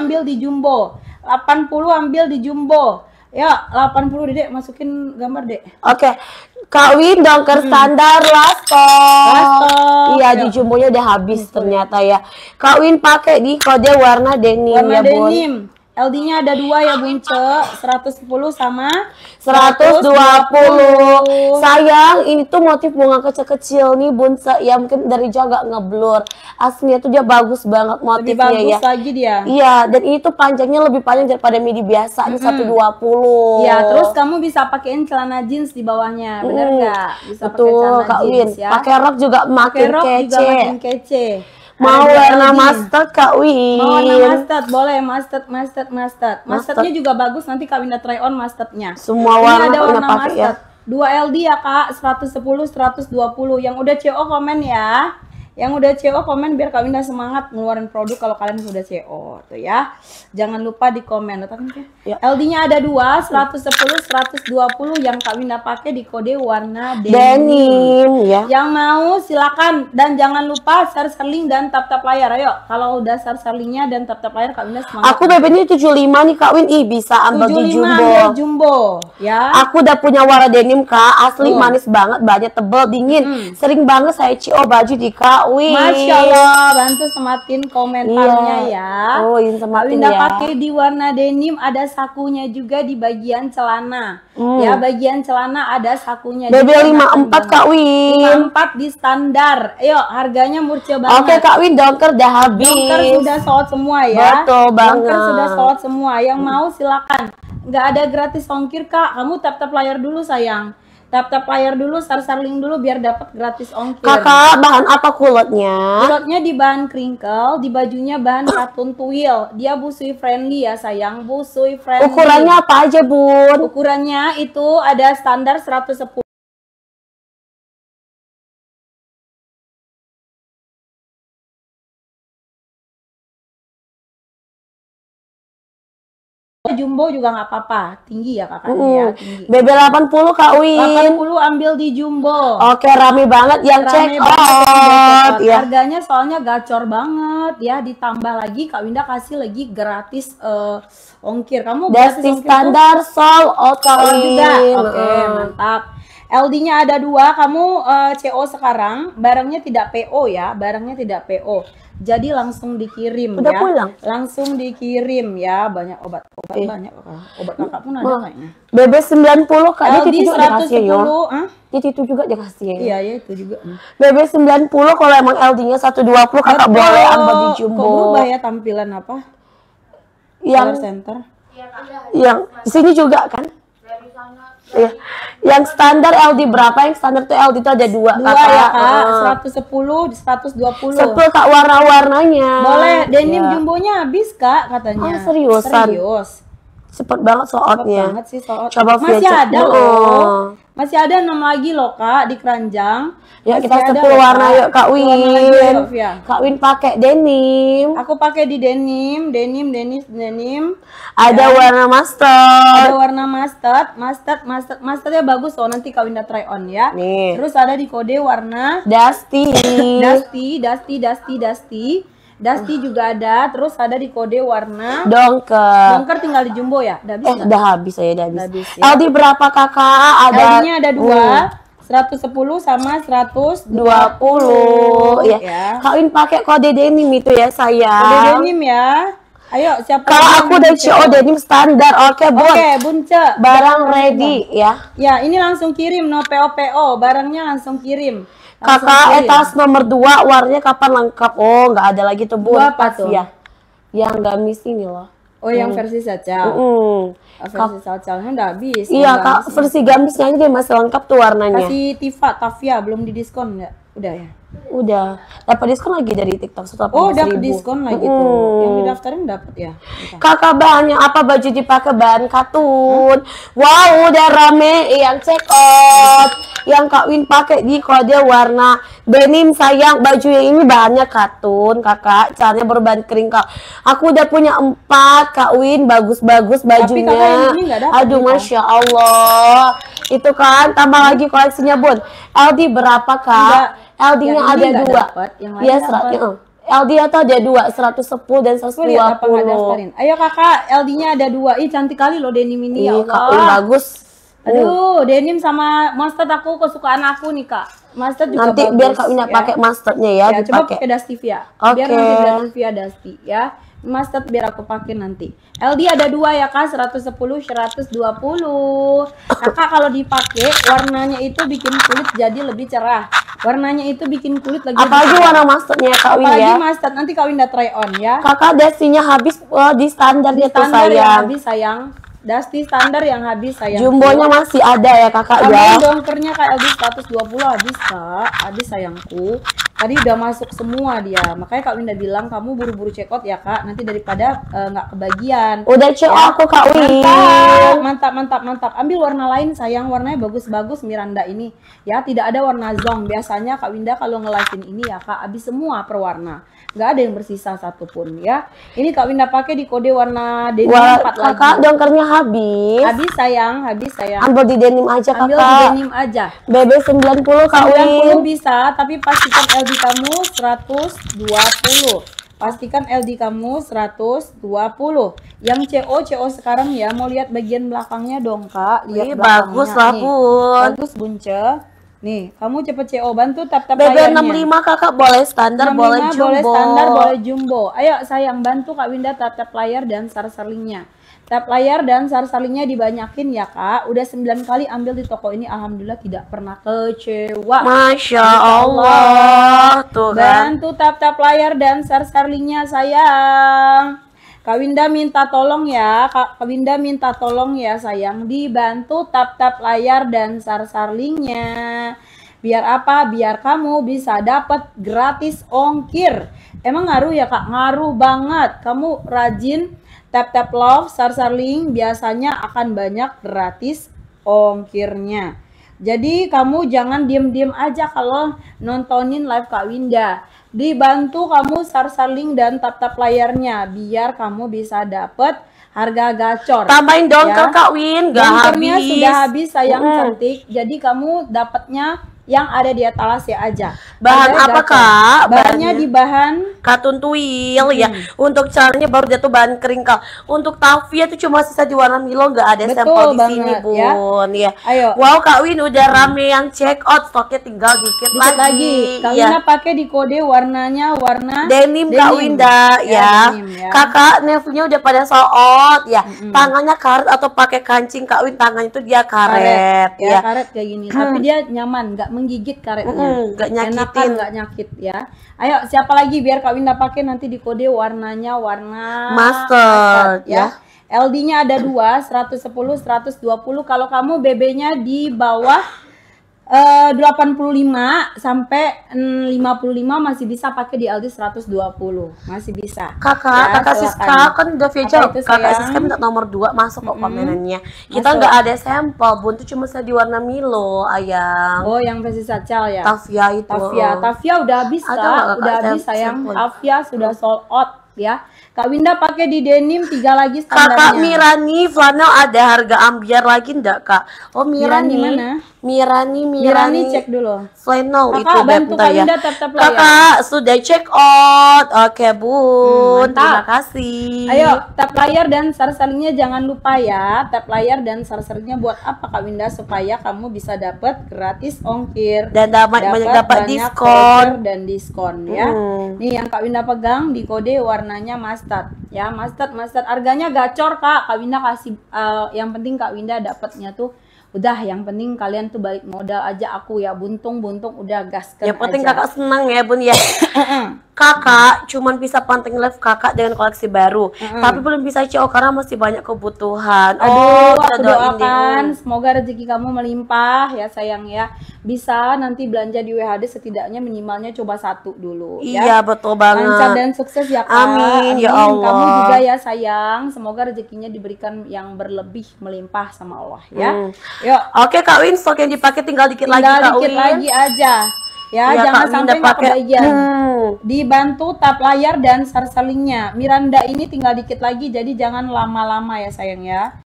ambil di jumbo. 80 ambil di jumbo. Ya, 80 Dedek masukin gambar, Dek. Oke. Kak Win dongker standar last Iya, ya. di jumbonya udah habis ternyata ya. Kak Win pakai di kode warna denim Warna ya, denim. LD-nya ada dua ya Bunce, 110 sama 120 sayang ini tuh motif bunga kecil-kecil nih bun ya mungkin dari jauh gak ngeblur. Aslinya tuh dia bagus banget Lebih motifnya bagus ya lagi dia. iya dan ini tuh panjangnya lebih panjang daripada midi biasa ini 120 Ya, terus kamu bisa pakein celana jeans di bawahnya, bener Hmm, nggak? Bisa pakai betul celana kak Win. jeans ya. pakai rok juga Pakai makin rok juga makin kece. Mau Ada warna mustard kak Win Mau warna mustard, boleh mustard, mustard, mustard. Mustardnya juga bagus, nanti kak Winda try on mustardnya. Semua Ini warna ada Kak Winda warna pakai ya. mustard. Dua LD ya kak, 110, 120. Yang udah CO komen ya. Yang udah CO komen biar Kak Winda semangat ngeluarin produk kalau kalian sudah CO tuh ya. Jangan lupa di komen. Letakkan ya. Ya. LD-nya ada dua, 110, 120 yang Kak Winda pakai di kode warna denim. denim ya Yang mau silakan dan jangan lupa share share link dan tap tap layar. Ayo, kalau udah share share linknya dan tap tap layar Kak Winda semangat. aku BB-nya 75 nih kak Win ih bisa ambil di 75 jumbo ambil jumbo ya. Aku udah punya warna denim kak, asli Oh. manis banget, banyak tebel, dingin. Hmm. Sering banget saya cio baju di kak Win. Masya Allah, bantu sematin komentarnya ya. Oh, ini sematin Winda ya. pakai di warna denim, ada sakunya juga di bagian celana. Hmm. Ya, bagian celana ada sakunya. BB Jadi 54 kak Win. 54 di standar. Ayo, harganya murce banget. Oke kak Win, donker udah habis. Donker sudah sold semua ya. Betul banget. Donker sudah sold semua. Yang mau silakan. Nggak ada gratis ongkir kak. Kamu tap tap layar dulu sayang. Tap tap layar dulu, share link dulu biar dapat gratis ongkir. Kakak, bahan apa kulitnya? Kulotnya di bahan crinkle, di bajunya bahan katun twill. Dia busui friendly ya sayang, busui friendly. Ukurannya apa aja bun? Ukurannya itu ada standar 110 Jumbo juga nggak apa-apa, tinggi ya kakaknya ya, Hmm. tinggi. BB 80 kak Win. 80 ambil di jumbo. Oke rame banget yang Rame check banget out ya. Harganya soalnya gacor banget ya. Ditambah lagi Kak Winda kasih lagi gratis eh, ongkir. Kamu gratis Dusty ongkir tuh standar sol out kak Win. juga. Oke, Heeh. mantap. LD-nya ada dua. Kamu eh, CO sekarang, barangnya tidak PO ya, barangnya tidak PO. Jadi langsung dikirim Udah ya. pulang? Langsung dikirim ya. Banyak obat, obat Oke. banyak. Obat kakak pun ada kayaknya. BB 90 kak, LD titik juga dikasih ya. yo. 110, ah? Dia itu juga dikasih ya. Iya, ya itu juga. BB 90 kalau emang LD-nya 120 kakak Betul. boleh ambil di Kok jumbo. berubah ya tampilan apa? Yang Color center. yang di sini juga kan? Iya. Yang standar LD berapa? Yang standar tuh LD itu ada dua, Dua kakak. ya kak. 110, 120. Sepuluh kak warna-warnanya. Boleh, denim Ya. jumbonya habis kak katanya. Oh, seriusan? Serius. Cepet banget sold Cepet banget sih soal Coba masih ada Oh. Masih ada enam lagi loh kak di keranjang. Ya Masih kita ada 10 loh, warna yuk Kak Sepuluh lagi, Win. yuk, Via. Kak Win pakai denim. Aku pakai di denim, denim, denim, denim. Ada warna mustard. Ada warna mustard, mustard, mustard, mustardnya bagus loh. Nanti kak Winda try on ya. Nih. Terus ada di kode warna Dusty. dusty, dusty, dusty, dusty. Dusty juga ada. Terus ada di kode warna Dongker. Dongker tinggal di jumbo ya? Udah habis Eh, udah habis saya, udah habis. Habis, ya. LD berapa kakak? Ada LD-nya ada dua, 110 sama 120 20 ya. ya. Kak Win pakai kode denim itu ya saya. Kode denim ya. Ayo siapa Kalau aku bunce? CO denim standar, oke Oke, Bun. bunce. Barang ready ya. Ya, ini langsung kirim no PO PO, barangnya langsung kirim. Kakak etas nomor 2 warnanya kapan lengkap? Oh, nggak ada lagi tuh. Dua apa tuh? Ya. Yang nggak miss ini loh. Oh, yang versi sacal. Hmm. Oh, versi sacalnya udah habis. Iya kak, versi gamisnya aja dia masih lengkap tuh warnanya. Kasih Tifa, Tavia belum didiskon nggak? Udah ya. Udah, dapat diskon lagi dari TikTok satu Oh, dapat diskon lagi tuh. Yang didaftarin dapat ya. Bentar. Kakak bahannya apa baju dipakai bahan katun. Wow, udah rame yang check out. Yang Kak Win pakai di kode warna denim sayang. Baju yang ini bahannya katun, Kakak. Caranya berbahan kering, Kak. Aku udah punya empat, Kak Win. Bagus-bagus bajunya. Kakak yang ini dapat Aduh, Kak. masya Allah. Itu kan tambah lagi koleksinya, Bun. LD berapa, Kak? Enggak. LD-nya ini ada dua. dapet, yang lain Iya, dapet. serat- heeh. LD atau ada dua, 110 dan Aku lihat apa nggak 120. daftarin. Ayo kakak, LD-nya ada dua. Ih cantik kali loh denim ini ya Ih, Allah. Win bagus. Aduh, denim sama mustard aku kesukaan aku nih kak. Mustard juga Nanti bagus, biar Kak Wina ya. pakai mustardnya ya, Ya, coba dipakai. pakai Dastivia. Oke. Biar nanti Dastivia Dasti ya. Mustard biar aku pakai nanti. LD ada dua ya kak, 110, 120. Kakak kalau dipakai warnanya itu bikin kulit jadi lebih cerah. Warnanya itu bikin kulit lagi Apalagi lebih cerah. warna mustardnya Kak Win Apalagi ya. mustard nanti Kak Winda try on ya. Kakak destinya habis oh, di standarnya tuh Standar yang sayang. habis sayang. Dusty standar yang habis sayang. Jumbonya masih ada ya kakak Kamu ya. dongkernya Kak LD 120 habis Kak, habis sayangku. Tadi udah masuk semua dia. Makanya Kak Winda bilang kamu buru-buru check out ya Kak, nanti daripada eh, nggak kebagian. Udah CO aku Kak Win. Mantap, mantap, mantap, mantap. Ambil warna lain sayang, warnanya bagus-bagus Miranda ini. Ya, tidak ada warna zong. Biasanya Kak Winda kalau nge ini ya Kak, habis semua per warna. Nggak ada yang bersisa satupun ya. Ini Kak Winda pakai di kode warna denim Wah, 4 kakak lagi. dongkernya habis. Habis sayang, habis sayang. Ambil di denim aja Ambil di kakak. denim aja. BB 90 Kak 90 Win. bisa, tapi pastikan LD kamu 120. Pastikan LD kamu 120. Yang CO CO sekarang ya, mau lihat bagian belakangnya dong, Kak. Lihat Ih, belakangnya. bagus lah Bun. Bagus, Bunce. Nih, kamu cepet CO bantu tap-tap BB layarnya. 65 kakak boleh standar, 65 boleh jumbo. boleh standar, boleh jumbo. Ayo sayang bantu Kak Winda tap-tap layar dan sar-sarlingnya. Tap layar dan sar-sarlingnya dibanyakin ya Kak. Udah 9 kali ambil di toko ini alhamdulillah tidak pernah kecewa. Masya Allah. Tuh kan. Bantu tap-tap layar dan sar-sarlingnya sayang. Kak Winda minta tolong ya, Kak Winda minta tolong ya sayang dibantu tap-tap layar dan sar-sarlingnya. Biar apa? Biar kamu bisa dapat gratis ongkir. Emang ngaruh ya Kak? Ngaruh banget. Kamu rajin tap-tap love sar-sarling biasanya akan banyak gratis ongkirnya. Jadi kamu jangan diem-diem aja kalau nontonin live Kak Winda. Dibantu kamu sar-sarling dan tap-tap layarnya biar kamu bisa dapet harga gacor. Tambahin dongker Ya. Kak Win, gak habis. sudah habis sayang Mm. cantik. Jadi kamu dapatnya yang ada di etalase aja. Bahan apa. Kak? Bahannya di bahan Katun tuil ya. Untuk caranya baru dia tuh bahan kering Kak. Untuk Tavia tuh cuma sisa di warna Milo nggak ada Betul sampel di sini banget, Bun. ya. Ya. Ayo. Wow Kak Win udah rame yang check out stoknya tinggal dikit, dikit lagi. Kak Ya. Wina pakai di kode warnanya warna Denim, Kak Winda ya. denim ya. Kakak nevnya udah pada sold out ya. Tangannya karet atau pakai kancing Kak Win tangannya tuh dia karet, ya, ya. karet kayak gini. Tapi dia nyaman, nggak menggigit karetnya. Mm, Enakan, nyakitin. nggak nyakit ya. Ayo, siapa lagi biar Kak Winda pakai nanti di kode warnanya warna Mustard, ya. LD-nya ada dua, 110, 120. Kalau kamu BB-nya di bawah eh 85 sampai mm, 55 masih bisa pakai di LD 120. Masih bisa. Kakak, Ya, kakak silakan. Siska kan udah itu, Kakak sayang? Siska minta nomor 2 masuk kok komenannya. Kita nggak ada sampel, Bun. Itu cuma saya di warna Milo, ayang. Oh, yang versi Sacal ya. Tavia itu. Tavia, Tavia udah habis kak, nggak, Kak, udah habis sayang. Tavia sudah sold out ya. Kak Winda pakai di denim tiga lagi standarnya. Kakak Mirani flanel ada harga ambiar lagi ndak kak? Oh Mirani Mirani, mana? Mirani, Mirani Mirani, cek dulu. flannel Kakak, itu bantu bentar Kak ya. Winda tap-tap layar. Kakak sudah check out, oke bun, Hmm, terima kasih. Ayo tap layar dan sar-sarlingnya jangan lupa ya. Tap layar dan sar-sarlingnya buat apa Kak Winda supaya kamu bisa dapat gratis ongkir. Dan dapat banyak dapat diskon. dan diskon ya. Hmm. Nih yang Kak Winda pegang di kode warnanya mustard ya. Mustard mustard harganya gacor Kak. Kak Winda kasih eh, yang penting Kak Winda dapatnya tuh udah yang penting kalian tuh balik modal aja. Aku ya buntung buntung udah gas Yang penting kakak senang ya bun ya. kakak cuman bisa panting live kakak dengan koleksi baru, tapi belum bisa CO karena masih banyak kebutuhan. Aduh, kita aku doakan semoga rezeki kamu melimpah ya sayang ya. Bisa nanti belanja di WHD setidaknya minimalnya coba satu dulu ya. Iya betul banget. Lancar dan sukses ya Kak. Amin, ya Allah. Kamu juga ya sayang. Semoga rezekinya diberikan yang berlebih melimpah sama Allah ya. Hmm. Yuk, Oke Kak Win, stok yang dipakai tinggal dikit lagi tinggal Kak dikit Win. lagi aja. Ya, Iya, jangan Kak sampai nggak kebagian. Hmm. Dibantu tap layar dan sar-salingnya. Miranda ini tinggal dikit lagi jadi jangan lama-lama ya sayang ya.